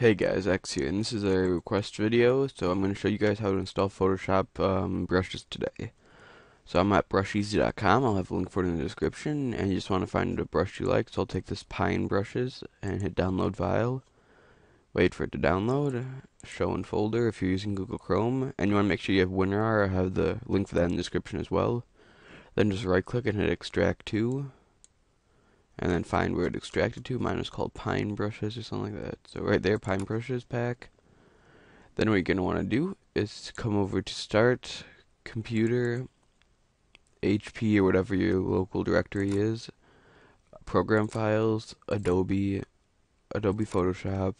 Hey guys, X here, and this is a request video, so I'm going to show you guys how to install Photoshop um, brushes today. So I'm at brusheezy.com, I'll have a link for it in the description, and you just want to find a brush you like, so I'll take this Pine Brushes and hit download file, wait for it to download, show in folder if you're using Google Chrome, and you want to make sure you have WinRAR, I have the link for that in the description as well. Then just right click and hit extract to, and then find where it extracted to. Mine was called Pine Brushes or something like that. So right there, Pine Brushes pack. Then what you're going to want to do is come over to Start, Computer, HP or whatever your local directory is, Program Files, Adobe, Adobe Photoshop,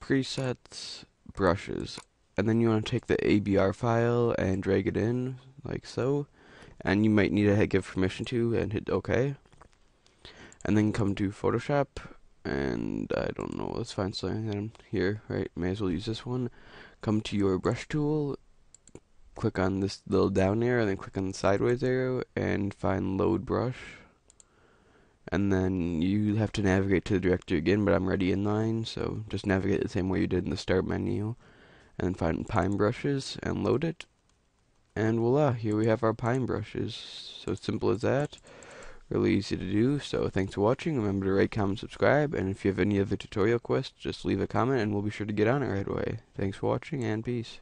Presets, Brushes. And then you want to take the ABR file and drag it in, like so. And you might need to give permission to and hit OK and then come to Photoshop and I don't know let's find something that I'm here right? May as well use this one. Come to your brush tool click on this little down arrow and then click on the sideways arrow and find load brush. And then you have to navigate to the directory again but I'm already in line so just navigate the same way you did in the start menu and find pine brushes and load it. And voila here we have our pine brushes. So simple as that really easy to do. So thanks for watching. Remember to rate, comment, subscribe, and if you have any other tutorial quests, just leave a comment and we'll be sure to get on it right away. Thanks for watching and peace.